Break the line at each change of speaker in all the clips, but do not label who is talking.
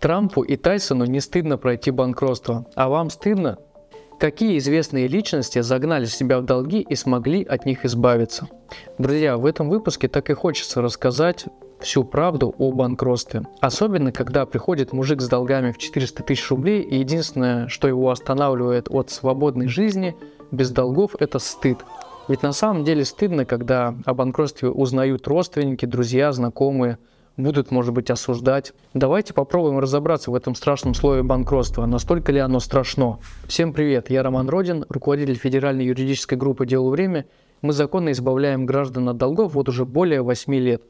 Трампу и Тайсону не стыдно пройти банкротство, а вам стыдно? Какие известные личности загнали себя в долги и смогли от них избавиться? Друзья, в этом выпуске так и хочется рассказать всю правду о банкротстве. Особенно, когда приходит мужик с долгами в 400 тысяч рублей, и единственное, что его останавливает от свободной жизни без долгов, это стыд. Ведь на самом деле стыдно, когда о банкротстве узнают родственники, друзья, знакомые – будут, может быть, осуждать. Давайте попробуем разобраться в этом страшном слое банкротства. Настолько ли оно страшно? Всем привет, я Роман Родин, руководитель Федеральной юридической группы «Делу время». Мы законно избавляем граждан от долгов вот уже более 8 лет.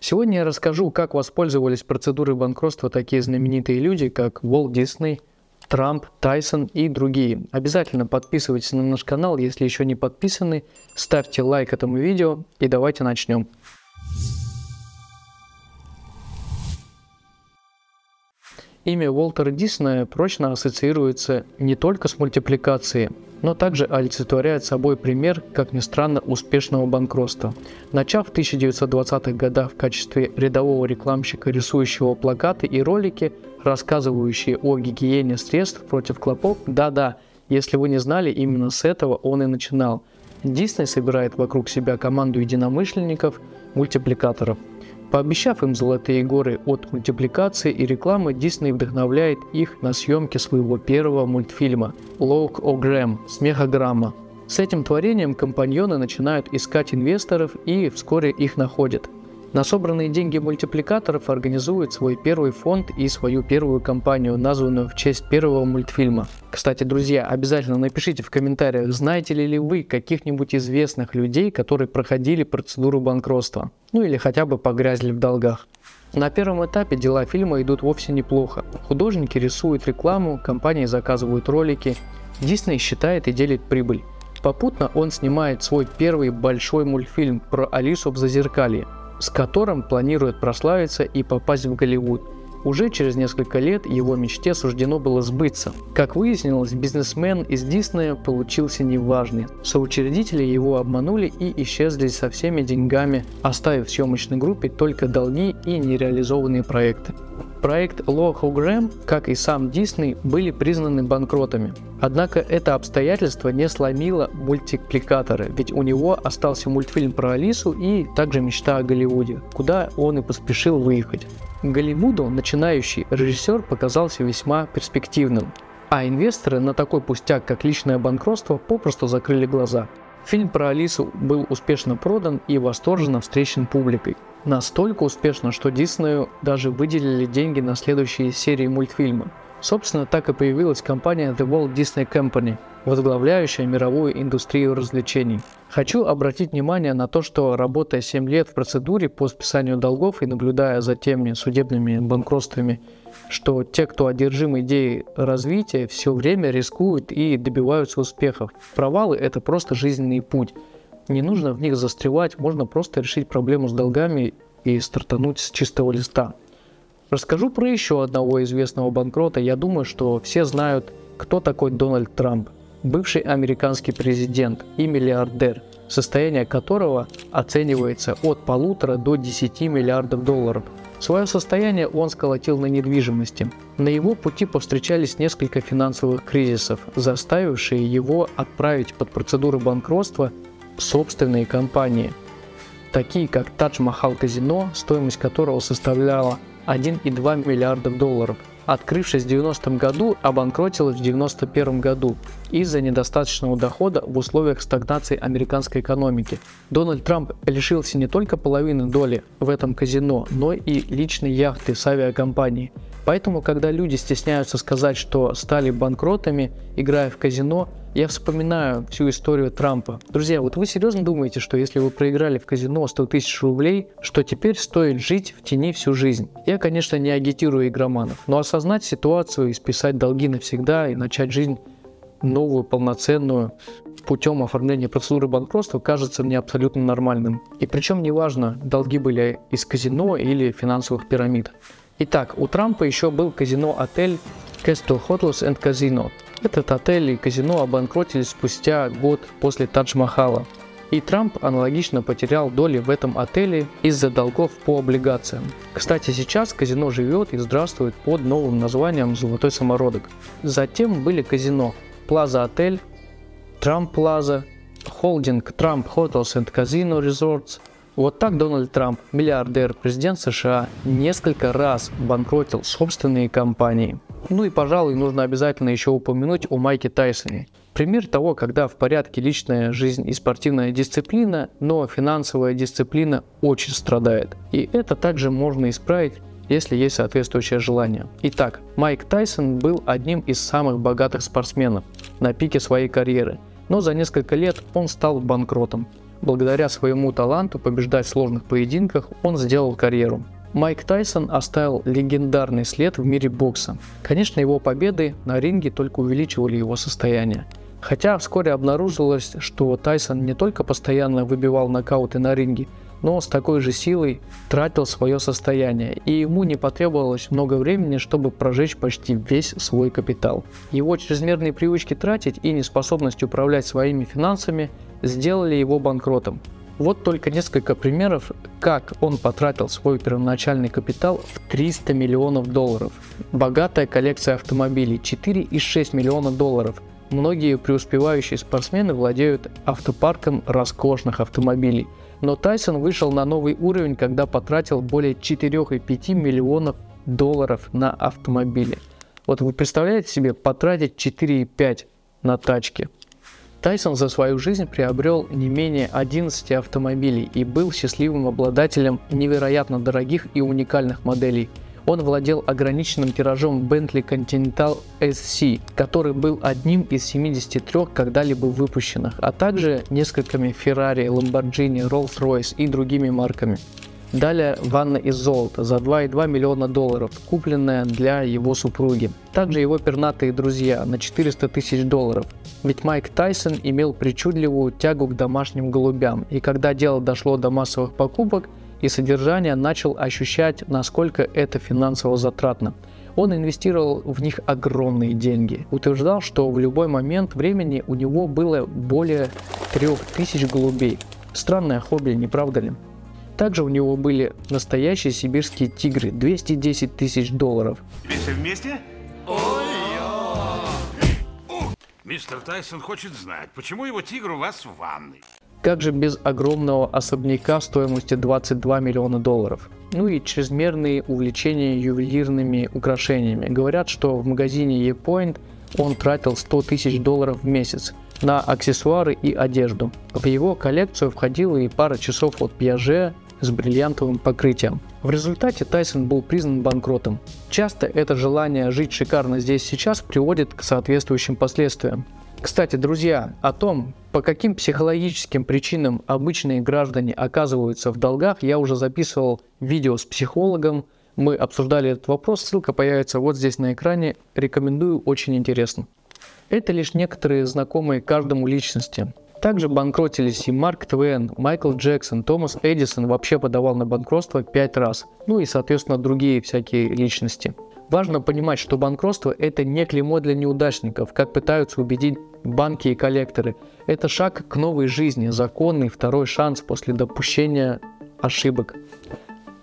Сегодня я расскажу, как воспользовались процедурой банкротства такие знаменитые люди, как Уолт Дисней, Трамп, Тайсон и другие. Обязательно подписывайтесь на наш канал, если еще не подписаны, ставьте лайк этому видео и давайте начнем. Имя Уолтера Диснея прочно ассоциируется не только с мультипликацией, но также олицетворяет собой пример, как ни странно, успешного банкротства. Начав в 1920-х годах в качестве рядового рекламщика, рисующего плакаты и ролики, рассказывающие о гигиене средств против клопов, да-да, если вы не знали, именно с этого он и начинал. Дисней собирает вокруг себя команду единомышленников, мультипликаторов – Пообещав им золотые горы от мультипликации и рекламы, Дисней вдохновляет их на съемки своего первого мультфильма «Лоук О'Грэм» «Смехограмма». С этим творением компаньоны начинают искать инвесторов и вскоре их находят. На собранные деньги мультипликаторов организует свой первый фонд и свою первую компанию, названную в честь первого мультфильма. Кстати, друзья, обязательно напишите в комментариях, знаете ли вы каких-нибудь известных людей, которые проходили процедуру банкротства, ну или хотя бы погрязли в долгах. На первом этапе дела фильма идут вовсе неплохо. Художники рисуют рекламу, компании заказывают ролики, Дисней считает и делит прибыль. Попутно он снимает свой первый большой мультфильм про Алису в Зазеркалье – с которым планирует прославиться и попасть в Голливуд. Уже через несколько лет его мечте суждено было сбыться. Как выяснилось, бизнесмен из Диснея получился неважный. Соучредители его обманули и исчезли со всеми деньгами, оставив съемочной группе только долги и нереализованные проекты. Проект Лохо Грэм, как и сам Дисней, были признаны банкротами. Однако это обстоятельство не сломило мультипликатора, ведь у него остался мультфильм про Алису и также мечта о Голливуде, куда он и поспешил выехать. Голливуду начинающий режиссер показался весьма перспективным, а инвесторы на такой пустяк, как личное банкротство, попросту закрыли глаза. Фильм про Алису был успешно продан и восторженно встречен публикой. Настолько успешно, что Диснею даже выделили деньги на следующие серии мультфильма. Собственно, так и появилась компания The Walt Disney Company, возглавляющая мировую индустрию развлечений. Хочу обратить внимание на то, что работая 7 лет в процедуре по списанию долгов и наблюдая за теми судебными банкротствами, что те, кто одержим идеей развития, все время рискуют и добиваются успехов. Провалы – это просто жизненный путь. Не нужно в них застревать, можно просто решить проблему с долгами и стартануть с чистого листа. Расскажу про еще одного известного банкрота. Я думаю, что все знают, кто такой Дональд Трамп, бывший американский президент и миллиардер, состояние которого оценивается от полутора до 10 миллиардов долларов. Свое состояние он сколотил на недвижимости. На его пути повстречались несколько финансовых кризисов, заставившие его отправить под процедуру банкротства собственные компании, такие как Тадж Махал Казино, стоимость которого составляла 1,2 миллиардов долларов. Открывшись в 90-м году, обанкротилась в 91 году из-за недостаточного дохода в условиях стагнации американской экономики. Дональд Трамп лишился не только половины доли в этом казино, но и личной яхты с авиакомпанией. Поэтому, когда люди стесняются сказать, что стали банкротами, играя в казино, я вспоминаю всю историю Трампа. Друзья, вот вы серьезно думаете, что если вы проиграли в казино 100 тысяч рублей, что теперь стоит жить в тени всю жизнь? Я, конечно, не агитирую игроманов, но осознать ситуацию и списать долги навсегда и начать жизнь новую, полноценную, путем оформления процедуры банкротства кажется мне абсолютно нормальным. И причем неважно, долги были из казино или финансовых пирамид. Итак, у Трампа еще был казино-отель Castle Hotels and Casino, этот отель и казино обанкротились спустя год после Тадж-Махала. И Трамп аналогично потерял доли в этом отеле из-за долгов по облигациям. Кстати, сейчас казино живет и здравствует под новым названием «Золотой самородок». Затем были казино Плаза Отель, Трамп Плаза, холдинг Trump Hotels and Casino Resorts. Вот так Дональд Трамп, миллиардер, президент США, несколько раз банкротил собственные компании. Ну и, пожалуй, нужно обязательно еще упомянуть о Майке Тайсоне. Пример того, когда в порядке личная жизнь и спортивная дисциплина, но финансовая дисциплина очень страдает. И это также можно исправить если есть соответствующее желание. Итак, Майк Тайсон был одним из самых богатых спортсменов на пике своей карьеры – но за несколько лет он стал банкротом. Благодаря своему таланту побеждать в сложных поединках он сделал карьеру. Майк Тайсон оставил легендарный след в мире бокса. Конечно, его победы на ринге только увеличивали его состояние. Хотя вскоре обнаружилось, что Тайсон не только постоянно выбивал нокауты на ринге, но с такой же силой тратил свое состояние, и ему не потребовалось много времени, чтобы прожечь почти весь свой капитал. Его чрезмерные привычки тратить и неспособность управлять своими финансами сделали его банкротом. Вот только несколько примеров, как он потратил свой первоначальный капитал в 300 миллионов долларов. Богатая коллекция автомобилей 4,6 миллиона долларов. Многие преуспевающие спортсмены владеют автопарком роскошных автомобилей – но Тайсон вышел на новый уровень, когда потратил более 4,5 миллионов долларов на автомобили. Вот вы представляете себе потратить 4,5 на тачки. Тайсон за свою жизнь приобрел не менее 11 автомобилей и был счастливым обладателем невероятно дорогих и уникальных моделей – он владел ограниченным тиражом Bentley Continental SC, который был одним из 73 когда-либо выпущенных, а также несколькими Ferrari, Lamborghini, Rolls-Royce и другими марками. Далее ванна из золота за 2,2 миллиона долларов, купленная для его супруги. Также его пернатые друзья на 400 тысяч долларов. Ведь Майк Тайсон имел причудливую тягу к домашним голубям, и когда дело дошло до массовых покупок, и содержания начал ощущать, насколько это финансово затратно. Он инвестировал в них огромные деньги. Утверждал, что в любой момент времени у него было более 3000 голубей. Странное хобби, не правда ли? Также у него были настоящие сибирские тигры, 210 тысяч долларов.
Все вместе? Мистер Тайсон хочет знать, почему его тигр у вас в ванной.
Как же без огромного особняка стоимостью 22 миллиона долларов? Ну и чрезмерные увлечения ювелирными украшениями. Говорят, что в магазине E-Point он тратил 100 тысяч долларов в месяц на аксессуары и одежду. В его коллекцию входила и пара часов от Piaget с бриллиантовым покрытием. В результате Тайсон был признан банкротом. Часто это желание жить шикарно здесь сейчас приводит к соответствующим последствиям. Кстати, друзья, о том, по каким психологическим причинам обычные граждане оказываются в долгах, я уже записывал видео с психологом. Мы обсуждали этот вопрос, ссылка появится вот здесь на экране. Рекомендую, очень интересно. Это лишь некоторые знакомые каждому личности. Также банкротились и Марк Твен, Майкл Джексон, Томас Эдисон вообще подавал на банкротство 5 раз. Ну и, соответственно, другие всякие личности. Важно понимать, что банкротство – это не клеймо для неудачников, как пытаются убедить банки и коллекторы. Это шаг к новой жизни, законный второй шанс после допущения ошибок.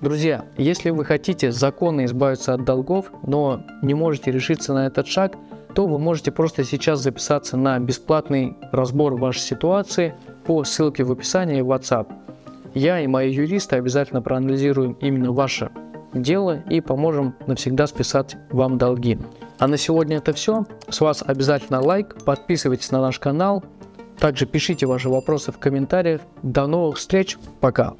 Друзья, если вы хотите законно избавиться от долгов, но не можете решиться на этот шаг, то вы можете просто сейчас записаться на бесплатный разбор вашей ситуации по ссылке в описании в WhatsApp. Я и мои юристы обязательно проанализируем именно ваше дело и поможем навсегда списать вам долги. А на сегодня это все. С вас обязательно лайк, подписывайтесь на наш канал, также пишите ваши вопросы в комментариях. До новых встреч, пока!